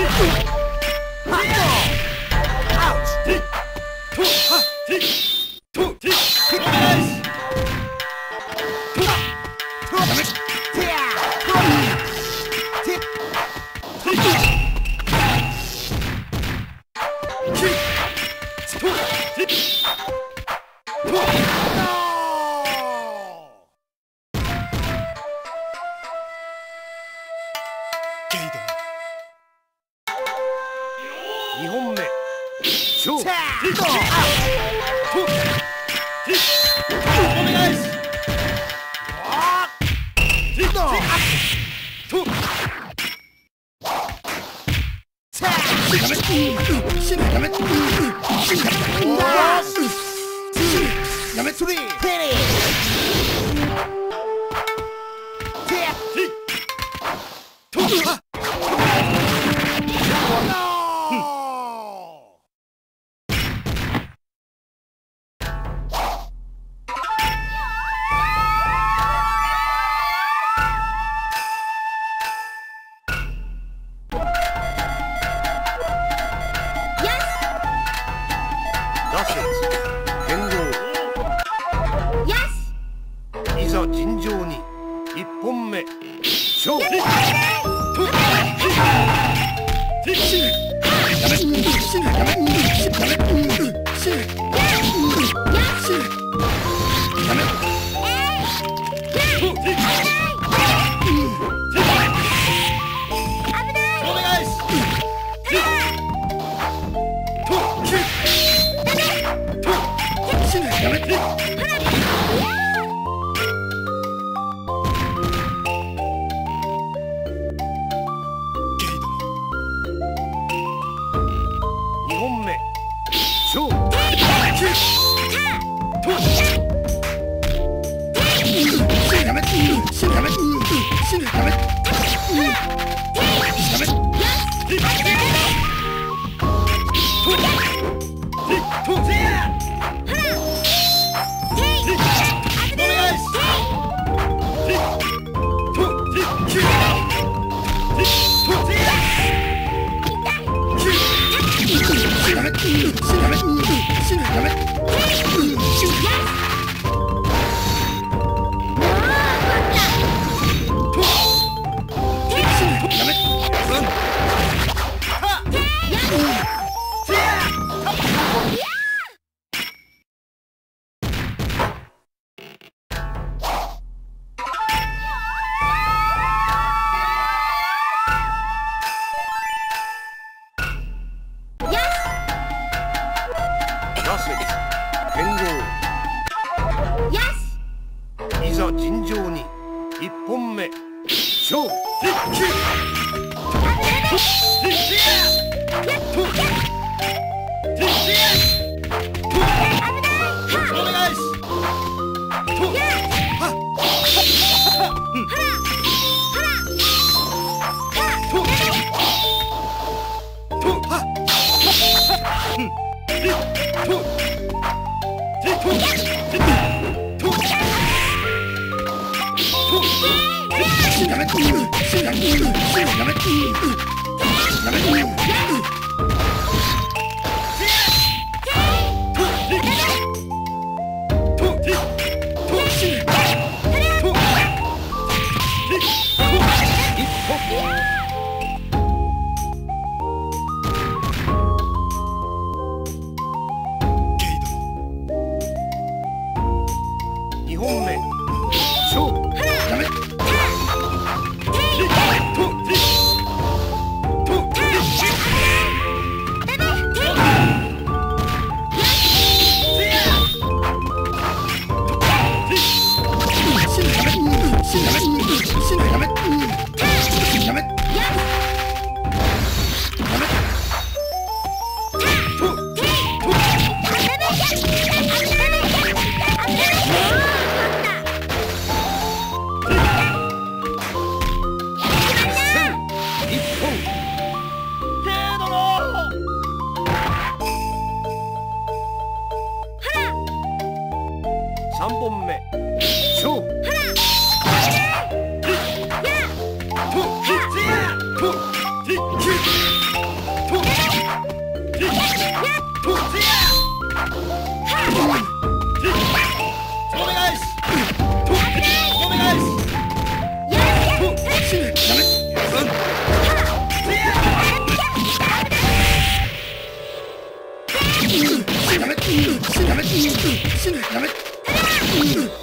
Oh, my God. やめて Oh.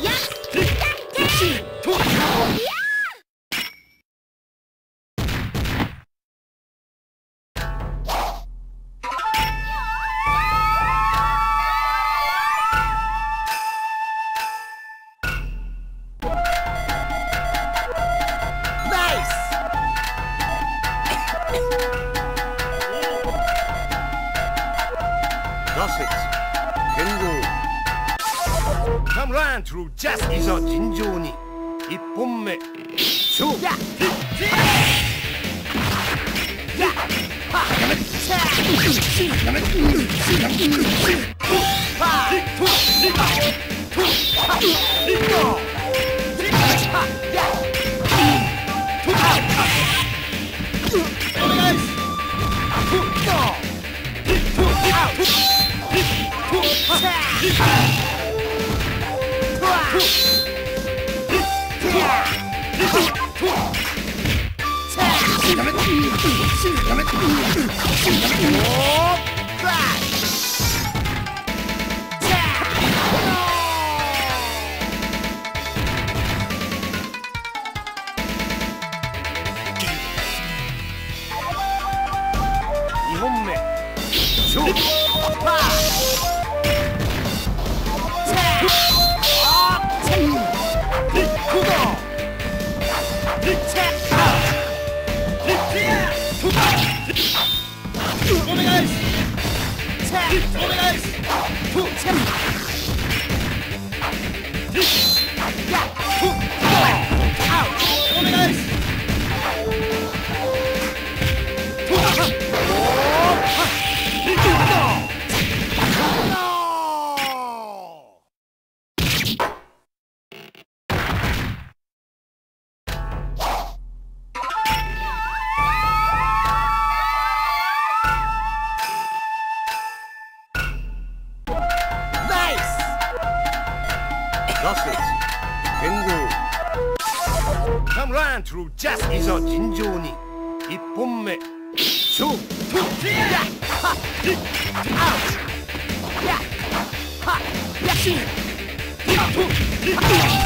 やっジャスいざ尋常に。一本目。勝負.二ガセ豪カムラントゥルージャスいざ尋常に一本目勝負二本目勝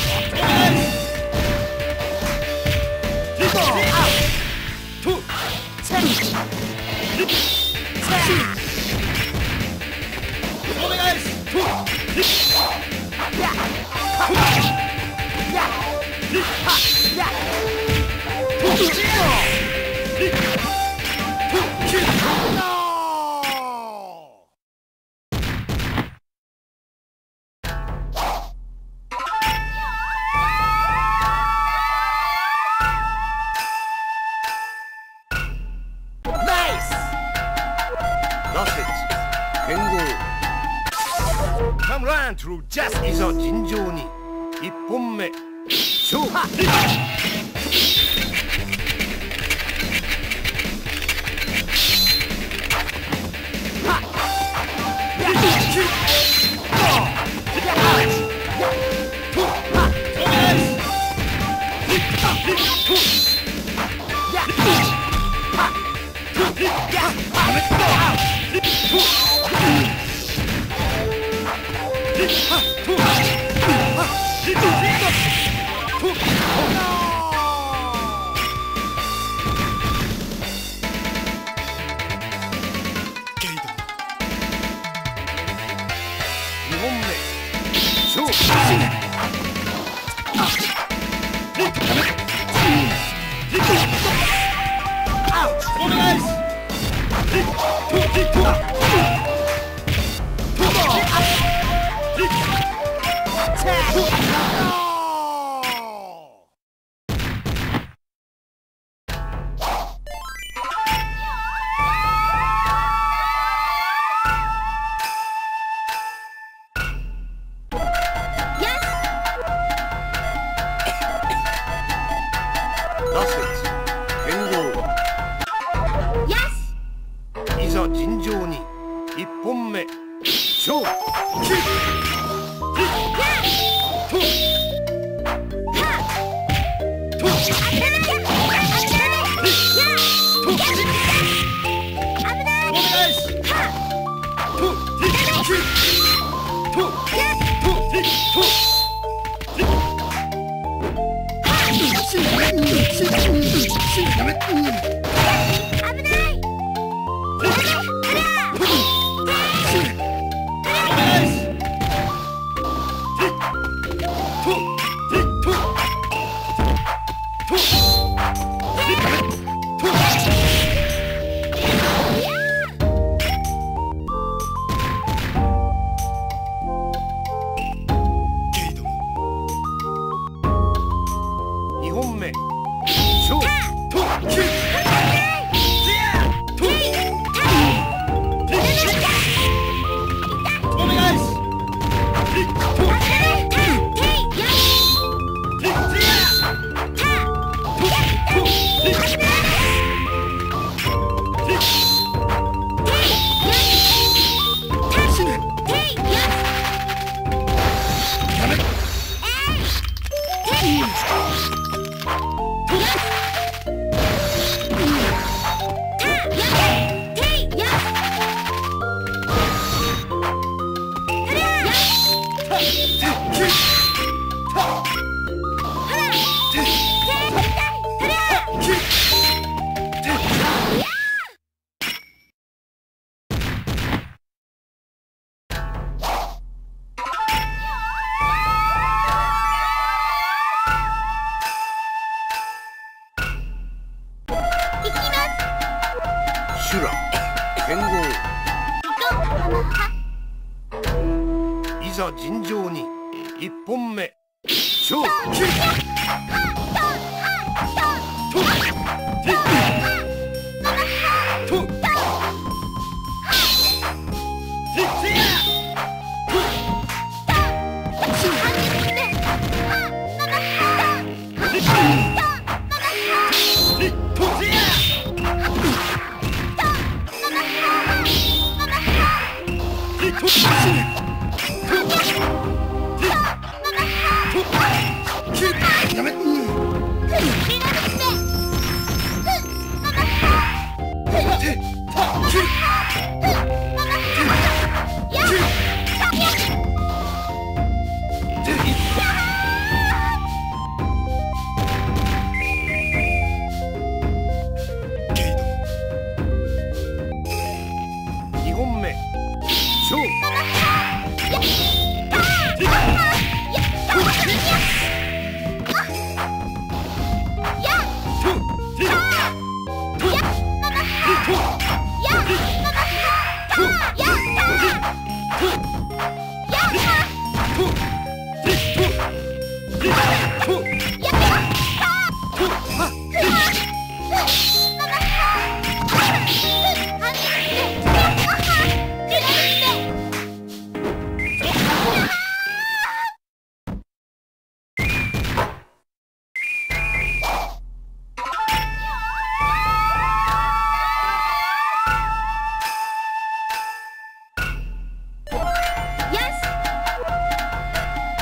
ガ豪カムラントゥルージャスいざ尋常に一本目勝負二目。超特急。尋常に1本目。勝2要吗？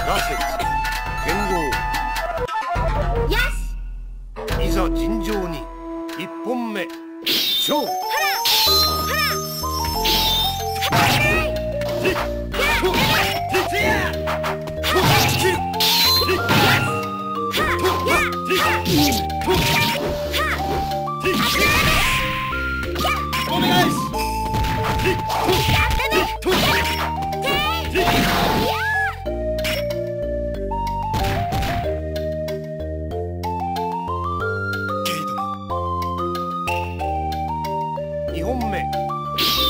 剣豪いざ尋常に。1本目。勝2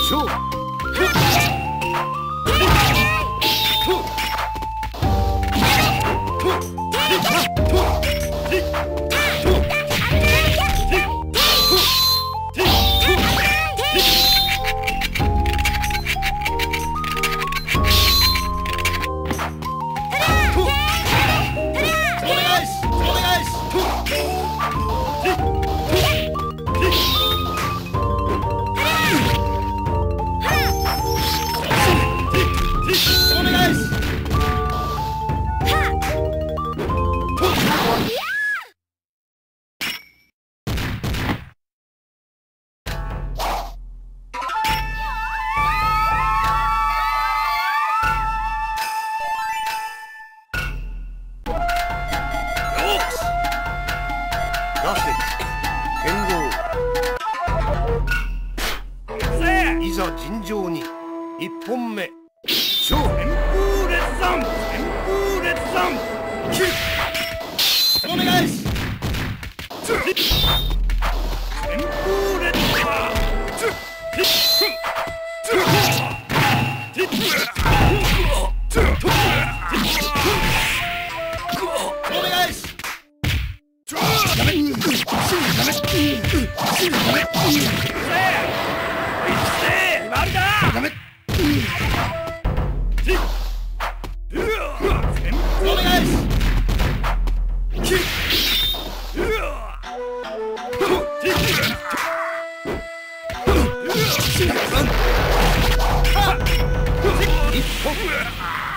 勝二